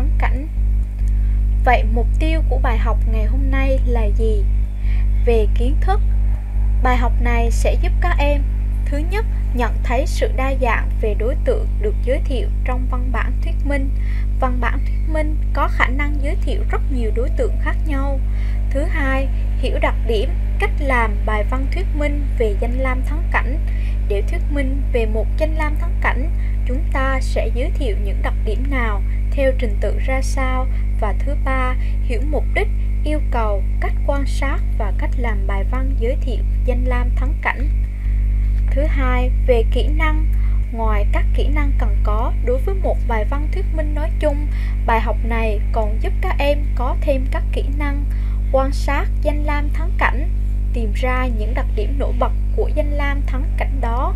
thắng cảnh. Vậy mục tiêu của bài học ngày hôm nay là gì? Về kiến thức, bài học này sẽ giúp các em Thứ nhất, nhận thấy sự đa dạng về đối tượng được giới thiệu trong văn bản thuyết minh. Văn bản thuyết minh có khả năng giới thiệu rất nhiều đối tượng khác nhau. Thứ hai, hiểu đặc điểm, cách làm bài văn thuyết minh về danh lam thắng cảnh. Để thuyết minh về một danh lam thắng cảnh, chúng ta sẽ giới thiệu những đặc điểm nào, theo trình tự ra sao và thứ ba, hiểu mục đích, yêu cầu, cách quan sát và cách làm bài văn giới thiệu danh lam thắng cảnh. Thứ hai, về kỹ năng. Ngoài các kỹ năng cần có đối với một bài văn thuyết minh nói chung, bài học này còn giúp các em có thêm các kỹ năng quan sát danh lam thắng cảnh, tìm ra những đặc điểm nổi bật của danh lam thắng cảnh đó,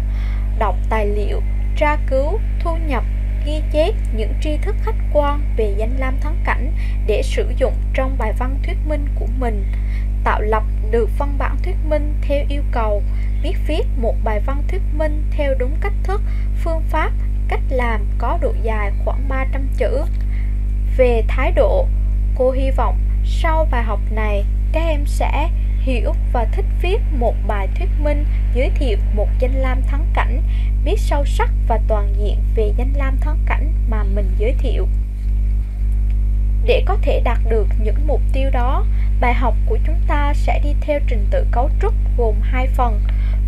đọc tài liệu, tra cứu, thu nhập, ghi chép những tri thức khách quan về danh lam thắng cảnh để sử dụng trong bài văn thuyết minh của mình, tạo lập được văn bản thuyết minh theo yêu cầu biết viết một bài văn thuyết minh theo đúng cách thức, phương pháp, cách làm có độ dài khoảng 300 chữ. Về thái độ, cô hy vọng sau bài học này các em sẽ hiểu và thích viết một bài thuyết minh giới thiệu một danh lam thắng cảnh, biết sâu sắc và toàn diện về danh lam thắng cảnh mà mình giới thiệu. Để có thể đạt được những mục tiêu đó, bài học của chúng ta sẽ đi theo trình tự cấu trúc gồm hai phần.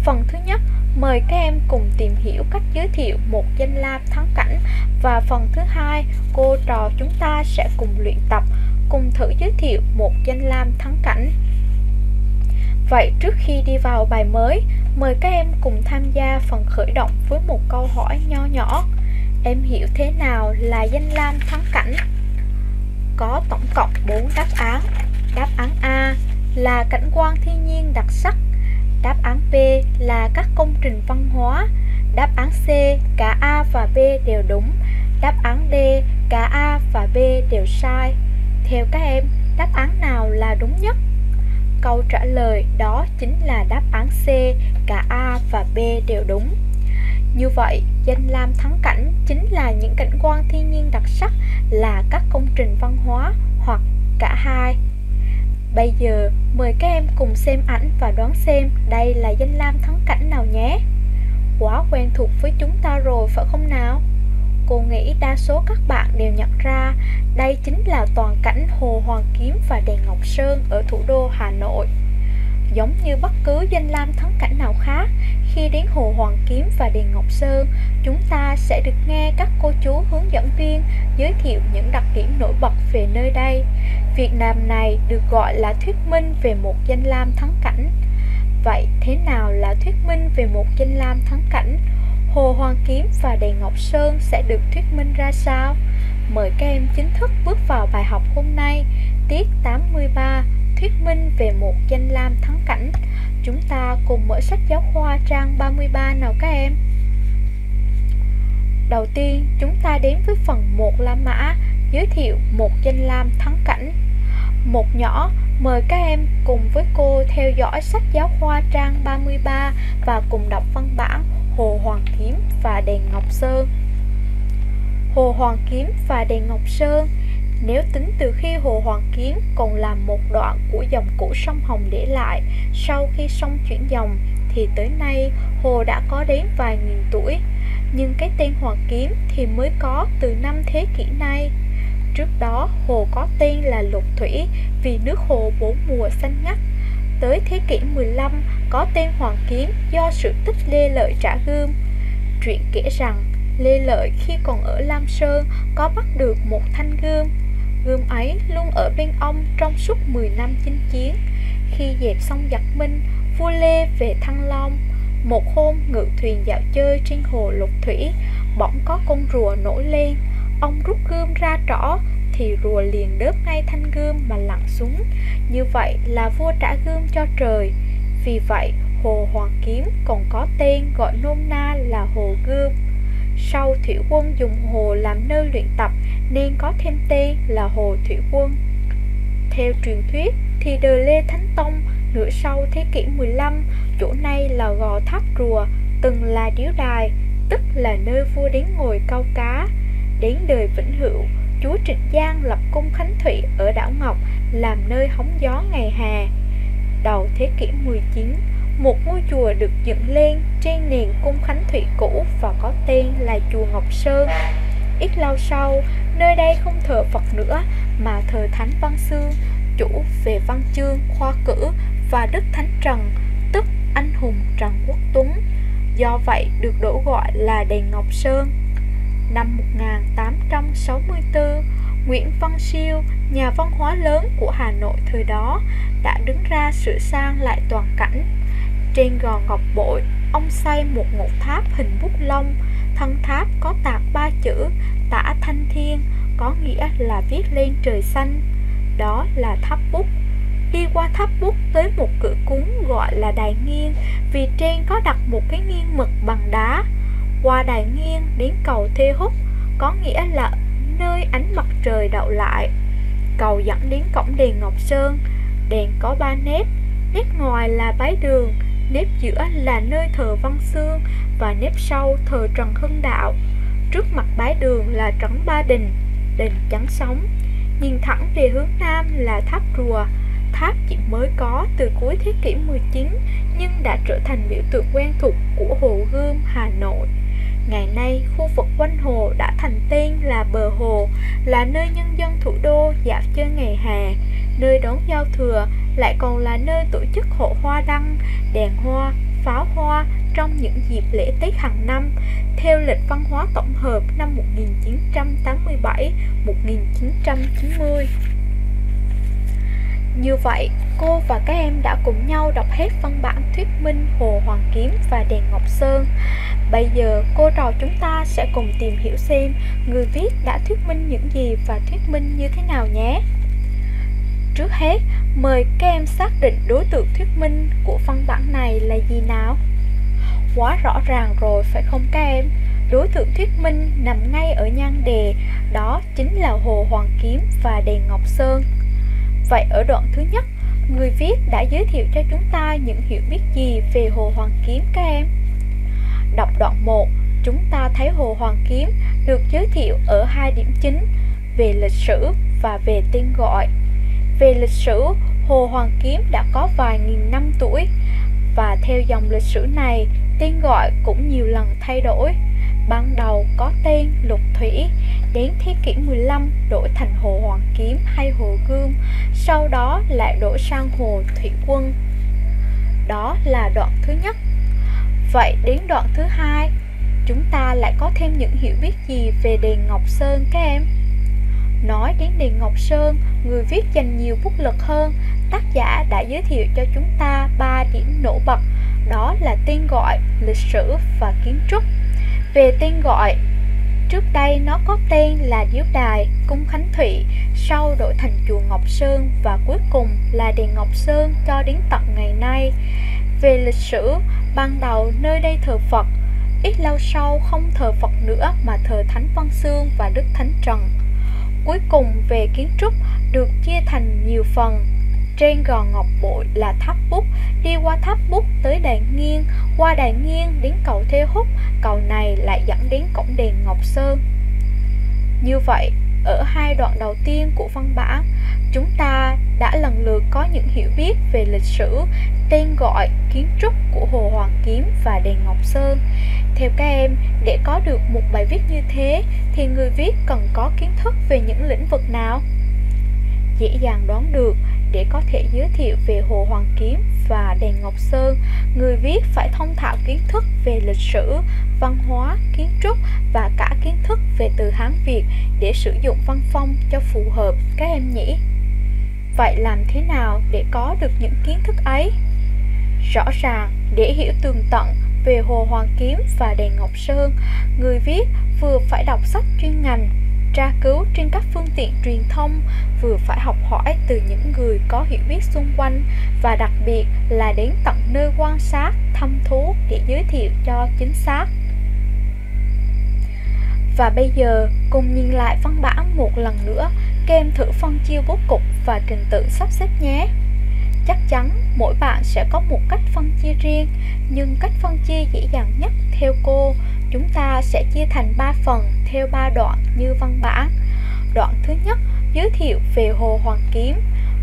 Phần thứ nhất, mời các em cùng tìm hiểu cách giới thiệu một danh lam thắng cảnh và phần thứ hai, cô trò chúng ta sẽ cùng luyện tập, cùng thử giới thiệu một danh lam thắng cảnh. Vậy trước khi đi vào bài mới, mời các em cùng tham gia phần khởi động với một câu hỏi nho nhỏ. Em hiểu thế nào là danh lam thắng cảnh? Có tổng cộng 4 đáp án. Đáp án A là cảnh quan thiên nhiên đặc sắc Đáp án B là các công trình văn hóa. Đáp án C cả A và B đều đúng. Đáp án D cả A và B đều sai. Theo các em, đáp án nào là đúng nhất? Câu trả lời đó chính là đáp án C, cả A và B đều đúng. Như vậy, danh lam thắng cảnh chính là những cảnh quan thiên nhiên đặc sắc là các công trình văn hóa hoặc cả hai Bây giờ mời các em cùng xem ảnh và đoán xem đây là danh lam thắng cảnh nào nhé Quá quen thuộc với chúng ta rồi phải không nào? Cô nghĩ đa số các bạn đều nhận ra đây chính là toàn cảnh Hồ Hoàng Kiếm và đèn Ngọc Sơn ở thủ đô Hà Nội Giống như bất cứ danh lam thắng cảnh nào khác, khi đến Hồ Hoàng Kiếm và Đền Ngọc Sơn, chúng ta sẽ được nghe các cô chú hướng dẫn viên giới thiệu những đặc điểm nổi bật về nơi đây. Việc làm này được gọi là thuyết minh về một danh lam thắng cảnh. Vậy thế nào là thuyết minh về một danh lam thắng cảnh? Hồ Hoàng Kiếm và đèn Ngọc Sơn sẽ được thuyết minh ra sao? Mời các em chính thức bước vào bài học hôm nay, tiết 83 thuyết minh về một danh lam thắng cảnh. Chúng ta cùng mở sách giáo khoa trang 33 nào các em. Đầu tiên, chúng ta đến với phần 1 La Mã, giới thiệu một danh lam thắng cảnh. Một nhỏ, mời các em cùng với cô theo dõi sách giáo khoa trang 33 và cùng đọc văn bản Hồ Hoàng Kiếm và Đèn Ngọc Sơn. Hồ Hoàng Kiếm và Đèn Ngọc Sơn nếu tính từ khi Hồ Hoàng Kiếm còn là một đoạn của dòng cũ sông Hồng để lại, sau khi sông chuyển dòng, thì tới nay hồ đã có đến vài nghìn tuổi. Nhưng cái tên Hoàng Kiếm thì mới có từ năm thế kỷ nay. Trước đó, hồ có tên là Lục Thủy vì nước hồ bốn mùa xanh ngắt. Tới thế kỷ 15 có tên Hoàng Kiếm do sự tích Lê Lợi trả gươm. Truyện kể rằng Lê Lợi khi còn ở Lam Sơn có bắt được một thanh gươm. Gươm ấy luôn ở bên ông trong suốt 10 năm chinh chiến. Khi dẹp xong giặc Minh, vua Lê về Thăng Long Một hôm ngự thuyền dạo chơi trên hồ Lục Thủy Bỗng có con rùa nổi lên. Ông rút gươm ra trỏ thì rùa liền đớp ngay thanh gươm mà lặn xuống Như vậy là vua trả gươm cho trời Vì vậy Hồ Hoàng Kiếm còn có tên gọi nôm na là Hồ Gươm sau thủy quân dùng hồ làm nơi luyện tập nên có thêm tên là Hồ Thủy Quân. Theo truyền thuyết thì đời Lê Thánh Tông nửa sau thế kỷ 15, chỗ này là gò tháp rùa, từng là điếu đài, tức là nơi vua đến ngồi câu cá. Đến đời Vĩnh Hữu, chúa Trịnh Giang lập cung Khánh Thụy ở đảo Ngọc làm nơi hóng gió ngày hè. Đầu thế kỷ 19, một ngôi chùa được dựng lên trên nền cung Khánh Thụy cũ và có tên là chùa Ngọc Sơn. Ít lâu sau, nơi đây không thờ Phật nữa mà thờ Thánh Văn Xương, chủ về văn chương, khoa cử và Đức Thánh Trần, tức anh hùng Trần Quốc Tuấn. Do vậy được đổ gọi là đền Ngọc Sơn. Năm 1864, Nguyễn Văn Siêu, nhà văn hóa lớn của Hà Nội thời đó, đã đứng ra sửa sang lại toàn cảnh. Trên gò ngọc bội, ông xây một ngọn tháp hình bút lông, thân tháp có tạc ba chữ tả thanh thiên, có nghĩa là viết lên trời xanh. Đó là tháp bút. Đi qua tháp bút tới một cửa cúng gọi là đài nghiêng, vì trên có đặt một cái nghiêng mực bằng đá. Qua đài nghiêng đến cầu Thê Húc, có nghĩa là nơi ánh mặt trời đậu lại. Cầu dẫn đến cổng đền Ngọc Sơn, đèn có ba nếp, nếp ngoài là bái đường, nếp giữa là nơi thờ Văn Xương và nếp sau thờ Trần Hưng Đạo. Trước mặt bái đường là trấn Ba Đình, đền trắng sóng. Nhìn thẳng về hướng nam là tháp rùa. Tháp chỉ mới có từ cuối thế kỷ 19 nhưng đã trở thành biểu tượng quen thuộc của Hồ Gươm, Hà Nội. Ngày nay, khu vực quanh hồ đã thành tên là Bờ Hồ, là nơi nhân dân thủ đô dạo chơi ngày hè, nơi đón giao thừa, lại còn là nơi tổ chức hộ hoa đăng, đèn hoa, pháo hoa trong những dịp lễ Tết hàng năm, theo lịch văn hóa tổng hợp năm 1987-1990. Như vậy, cô và các em đã cùng nhau đọc hết văn bản thuyết minh Hồ Hoàng Kiếm và Đèn Ngọc Sơn. Bây giờ, cô trò chúng ta sẽ cùng tìm hiểu xem người viết đã thuyết minh những gì và thuyết minh như thế nào nhé. Trước hết, mời các em xác định đối tượng thuyết minh của văn bản này là gì nào? Quá rõ ràng rồi phải không các em? Đối tượng thuyết minh nằm ngay ở nhan đề, đó chính là Hồ Hoàng Kiếm và Đèn Ngọc Sơn. Vậy ở đoạn thứ nhất, người viết đã giới thiệu cho chúng ta những hiểu biết gì về Hồ Hoàng Kiếm các em? Đọc đoạn 1, chúng ta thấy Hồ Hoàng Kiếm được giới thiệu ở hai điểm chính về lịch sử và về tên gọi. Về lịch sử, Hồ Hoàng Kiếm đã có vài nghìn năm tuổi và theo dòng lịch sử này, tên gọi cũng nhiều lần thay đổi. Ban đầu có tên Lục Thủy, đến thế kỷ 15 đổi thành Hồ Hoàng Kiếm hay Hồ Gươm, sau đó lại đổi sang Hồ Thủy Quân. Đó là đoạn thứ nhất. Vậy đến đoạn thứ hai, chúng ta lại có thêm những hiểu biết gì về đền Ngọc Sơn các em? Nói đến đền Ngọc Sơn, người viết dành nhiều bút lực hơn, tác giả đã giới thiệu cho chúng ta ba điểm nổi bật, đó là tên gọi, lịch sử và kiến trúc. Về tên gọi, trước đây nó có tên là Diếu Đài, Cung Khánh Thụy, sau đổi thành chùa Ngọc Sơn và cuối cùng là đền Ngọc Sơn cho đến tận ngày nay. Về lịch sử, ban đầu nơi đây thờ Phật, ít lâu sau không thờ Phật nữa mà thờ Thánh Văn Xương và Đức Thánh Trần. Cuối cùng về kiến trúc được chia thành nhiều phần trên gò ngọc bội là tháp bút. Đi qua tháp bút tới đài nghiêng. Qua đài nghiêng đến cầu Thê Húc. Cầu này lại dẫn đến cổng đền Ngọc Sơn. Như vậy, ở hai đoạn đầu tiên của văn bản Chúng ta đã lần lượt có những hiểu biết về lịch sử, tên gọi, kiến trúc của Hồ Hoàng Kiếm và đền Ngọc Sơn. Theo các em, để có được một bài viết như thế thì người viết cần có kiến thức về những lĩnh vực nào? Dễ dàng đoán được, để có thể giới thiệu về Hồ Hoàng Kiếm và đền Ngọc Sơn, người viết phải thông thạo kiến thức về lịch sử, văn hóa, kiến trúc và cả kiến thức về từ Hán Việt để sử dụng văn phong cho phù hợp các em nhỉ? Vậy làm thế nào để có được những kiến thức ấy? Rõ ràng, để hiểu tường tận về Hồ Hoàng Kiếm và đèn Ngọc Sơn, người viết vừa phải đọc sách chuyên ngành, tra cứu trên các phương tiện truyền thông, vừa phải học hỏi từ những người có hiểu biết xung quanh và đặc biệt là đến tận nơi quan sát, thăm thú để giới thiệu cho chính xác. Và bây giờ cùng nhìn lại văn bản một lần nữa, các em thử phân chia bố cục và trình tự sắp xếp nhé. Chắc chắn mỗi bạn sẽ có một cách phân chia riêng, nhưng cách phân chia dễ dàng nhất theo cô, chúng ta sẽ chia thành 3 phần theo 3 đoạn như văn bản. Đoạn thứ nhất giới thiệu về Hồ Hoàng Kiếm,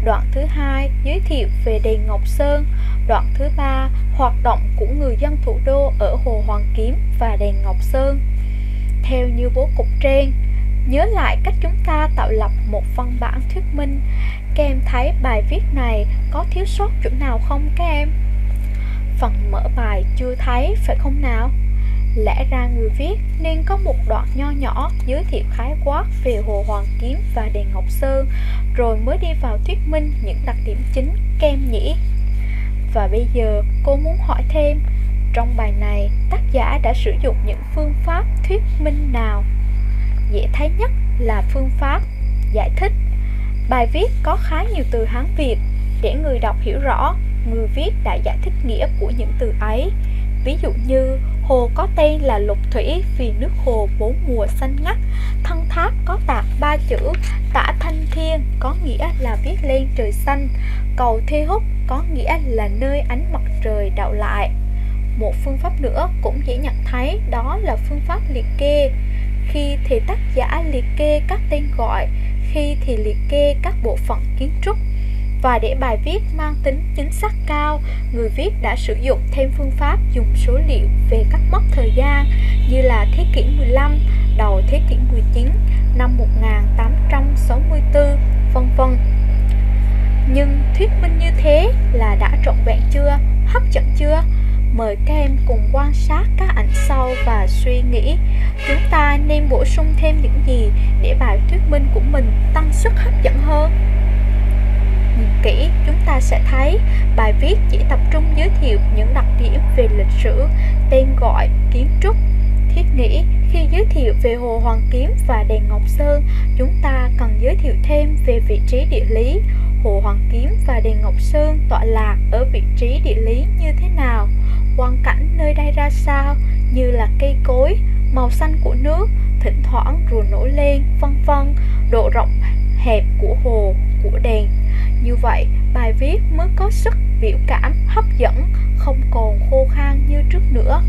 đoạn thứ hai giới thiệu về đền Ngọc Sơn, đoạn thứ ba hoạt động của người dân thủ đô ở Hồ Hoàng Kiếm và đền Ngọc Sơn. Theo như bố cục trên, nhớ lại cách chúng ta tạo lập một văn bản thuyết minh. Các em thấy bài viết này có thiếu sót chỗ nào không các em? Phần mở bài chưa thấy phải không nào? Lẽ ra người viết nên có một đoạn nho nhỏ giới thiệu khái quát về Hồ Hoàng Kiếm và đền Ngọc Sơn rồi mới đi vào thuyết minh những đặc điểm chính kem nhỉ. Và bây giờ cô muốn hỏi thêm, trong bài này tác giả đã sử dụng những phương pháp thuyết minh nào? Dễ thấy nhất là phương pháp giải thích. Bài viết có khá nhiều từ Hán Việt để người đọc hiểu rõ người viết đã giải thích nghĩa của những từ ấy. Ví dụ như Hồ có tên là Lục Thủy vì nước hồ bốn mùa xanh ngắt. Thân tháp có tạc ba chữ tả thanh thiên có nghĩa là viết lên trời xanh. Cầu thi Húc có nghĩa là nơi ánh mặt trời đậu lại. Một phương pháp nữa cũng dễ nhận thấy đó là phương pháp liệt kê. Khi thì tác giả liệt kê các tên gọi, khi thì liệt kê các bộ phận kiến trúc và để bài viết mang tính chính xác cao, người viết đã sử dụng thêm phương pháp dùng số liệu về các mốc thời gian như là thế kỷ 15, đầu thế kỷ 19, năm 1864, vân vân. Nhưng thuyết minh như thế là đã trọn vẹn chưa, hấp dẫn chưa? Mời các em cùng quan sát các ảnh sau và suy nghĩ chúng ta nên bổ sung thêm những gì để bài thuyết minh của mình tăng sức hấp dẫn hơn nhìn kỹ chúng ta sẽ thấy bài viết chỉ tập trung giới thiệu những đặc điểm về lịch sử, tên gọi, kiến trúc. Thiết nghĩ khi giới thiệu về Hồ Hoàng Kiếm và đền Ngọc Sơn, chúng ta cần giới thiệu thêm về vị trí địa lý. Hồ Hoàng Kiếm và đền Ngọc Sơn tọa lạc ở vị trí địa lý như thế nào, quang cảnh nơi đây ra sao, như là cây cối, màu xanh của nước, thỉnh thoảng rùa nổi lên, vân vân, độ rộng hẹp của hồ, của đền. Như vậy, bài viết mới có sức biểu cảm hấp dẫn, không còn khô khan như trước nữa.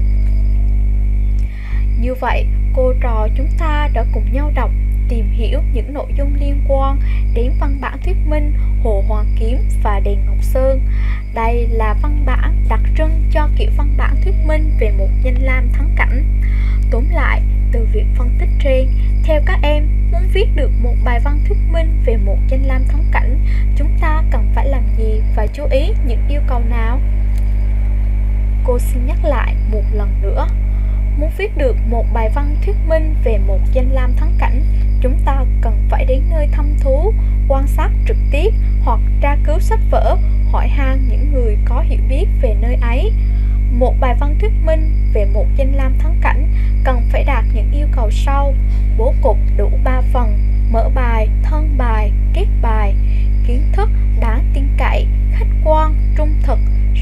Như vậy, cô trò chúng ta đã cùng nhau đọc tìm hiểu những nội dung liên quan đến văn bản thuyết minh Hồ Hoàng Kiếm và Đền Ngọc Sơn. Đây là văn bản đặc trưng cho kiểu văn bản thuyết minh về một danh lam thắng cảnh. Tóm lại, từ việc viết được một bài văn thuyết minh về một danh lam thắng cảnh, chúng ta cần phải làm gì và chú ý những yêu cầu nào? Cô xin nhắc lại một lần nữa. Muốn viết được một bài văn thuyết minh về một danh lam thắng cảnh, chúng ta cần phải đến nơi thăm thú, quan sát trực tiếp hoặc tra cứu sách vở, hỏi han những người có hiểu biết về nơi ấy. Một bài văn thuyết minh về một danh lam thắng cảnh cần phải đạt những yêu cầu sau. Bố cục đủ 3 phần mở bài, thân bài, kết bài. Kiến thức đáng tin cậy, khách quan, trung thực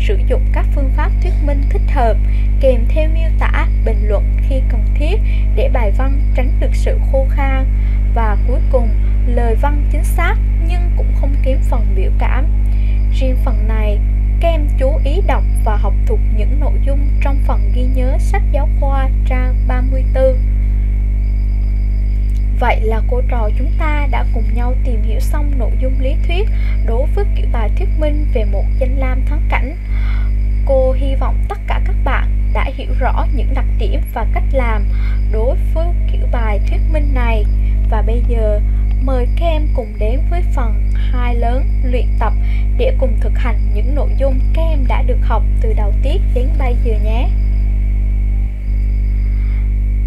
sử dụng các phương pháp thuyết minh thích hợp kèm theo miêu tả, bình luận khi cần thiết để bài văn tránh được sự khô khan. Và cuối cùng lời văn chính xác nhưng cũng không kém phần biểu cảm riêng phần này các em chú ý đọc và học thuộc những nội dung trong phần ghi nhớ sách giáo khoa trang 34. Vậy là cô trò chúng ta đã cùng nhau tìm hiểu xong nội dung lý thuyết đối với kiểu bài thuyết minh về một danh lam thắng cảnh. Cô hy vọng tất cả các bạn đã hiểu rõ những đặc điểm và cách làm đối với kiểu bài thuyết minh này. Và bây giờ mời các em cùng đến với phần 2 lớn luyện tập để cùng thực hành những nội dung các em đã được học từ đầu tiết đến bây giờ nhé.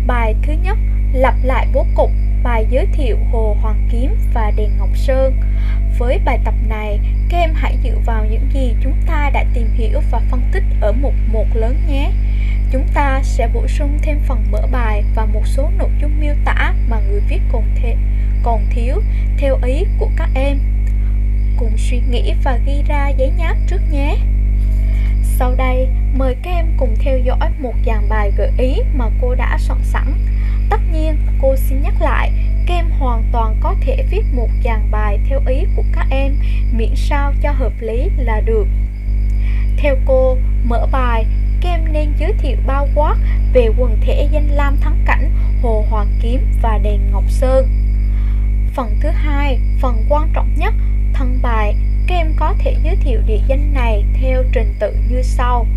Bài thứ nhất, lặp lại bố cục bài giới thiệu Hồ Hoàng Kiếm và đền Ngọc Sơn. Với bài tập này, các em hãy dựa vào những gì chúng ta đã tìm hiểu và phân tích ở mục 1 lớn nhé. Chúng ta sẽ bổ sung thêm phần mở bài và một số nội dung miêu tả mà người viết cùng còn thiếu theo ý của các em cùng suy nghĩ và ghi ra giấy nháp trước nhé. Sau đây, mời các em cùng theo dõi một dàn bài gợi ý mà cô đã soạn sẵn. Tất nhiên, cô xin nhắc lại, các em hoàn toàn có thể viết một dàn bài theo ý của các em miễn sao cho hợp lý là được. Theo cô, mở bài, các em nên giới thiệu bao quát về quần thể danh lam thắng cảnh Hồ Hoàng Kiếm và đền Ngọc Sơn. Phần thứ hai, phần quan trọng nhất, thân bài, các em có thể giới thiệu địa danh này theo trình tự như sau.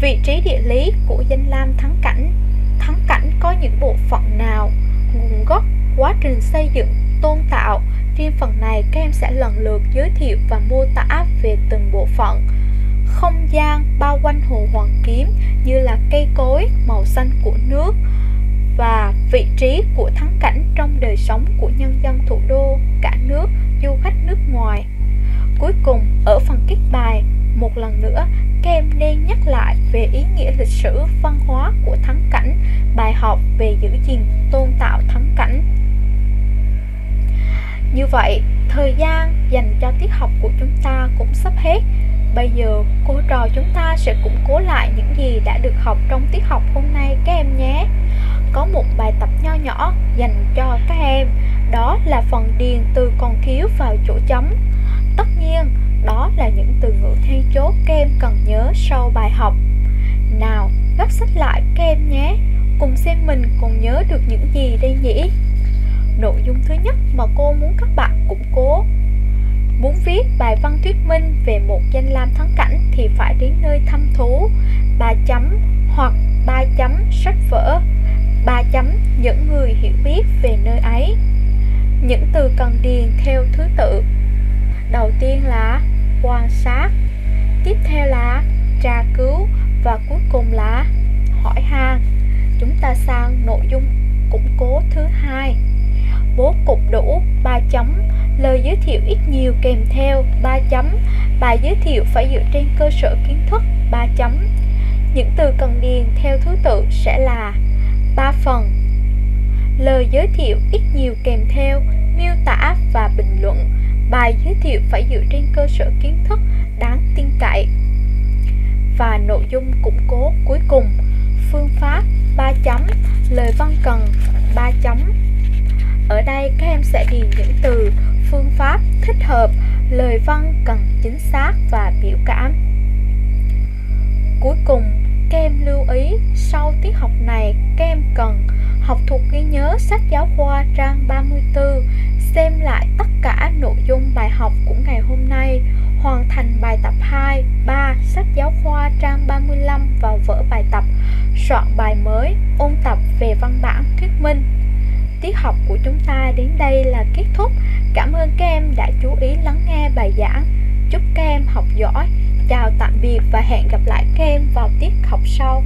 Vị trí địa lý của danh lam thắng cảnh. Thắng cảnh có những bộ phận nào? Nguồn gốc, quá trình xây dựng, tôn tạo. Riêng phần này các em sẽ lần lượt giới thiệu và mô tả về từng bộ phận. Không gian bao quanh hồ Hoàng Kiếm như là cây cối, màu xanh của nước và vị trí của thắng cảnh trong đời sống của nhân dân thủ đô, cả nước, du khách nước ngoài Cuối cùng, ở phần kết bài, một lần nữa các em nên nhắc lại về ý nghĩa lịch sử văn hóa của thắng cảnh, bài học về giữ gìn, tôn tạo thắng cảnh. Như vậy, thời gian dành cho tiết học của chúng ta cũng sắp hết. Bây giờ, cô trò chúng ta sẽ củng cố lại những gì đã được học trong tiết học hôm nay các em nhé. Có một bài tập nho nhỏ dành cho các em, đó là phần điền từ còn thiếu vào chỗ chấm. Tất nhiên, đó là những từ ngữ then chốt các em cần nhớ sau bài học. Nào, gấp sách lại các em nhé, cùng xem mình còn nhớ được những gì đây nhỉ? Nội dung thứ nhất mà cô muốn các bạn củng cố viết bài văn thuyết minh về một danh lam thắng cảnh thì phải đến nơi thăm thú. Ba chấm hoặc ba chấm sách vở. Ba chấm những người hiểu biết về nơi ấy. Những từ cần điền theo thứ tự. Đầu tiên là quan sát. Tiếp theo là tra cứu. Và cuối cùng là hỏi han. Chúng ta sang nội dung củng cố thứ hai. Bố cục đủ. 3 chấm. Lời giới thiệu ít nhiều kèm theo 3 chấm. Bài giới thiệu phải dựa trên cơ sở kiến thức 3 chấm. Những từ cần điền theo thứ tự sẽ là 3 phần. Lời giới thiệu ít nhiều kèm theo Miêu tả và bình luận. Bài giới thiệu phải dựa trên cơ sở kiến thức, đáng tin cậy. Và nội dung củng cố cuối cùng. Phương pháp 3 chấm. Lời văn cần 3 chấm ở đây các em sẽ điền những từ phương pháp thích hợp lời văn cần chính xác và biểu cảm cuối cùng các em lưu ý sau tiết học này các em cần học thuộc ghi nhớ sách giáo khoa trang 34 xem lại tất cả nội dung bài học của ngày hôm nay, hoàn thành bài tập 2, 3, sách giáo khoa trang 35 vào vở bài tập, soạn bài mới, ôn tập về văn bản thuyết minh. Tiết học của chúng ta đến đây là kết thúc. Cảm ơn các em đã chú ý lắng nghe bài giảng. Chúc các em học giỏi. Chào tạm biệt và hẹn gặp lại các em vào tiết học sau.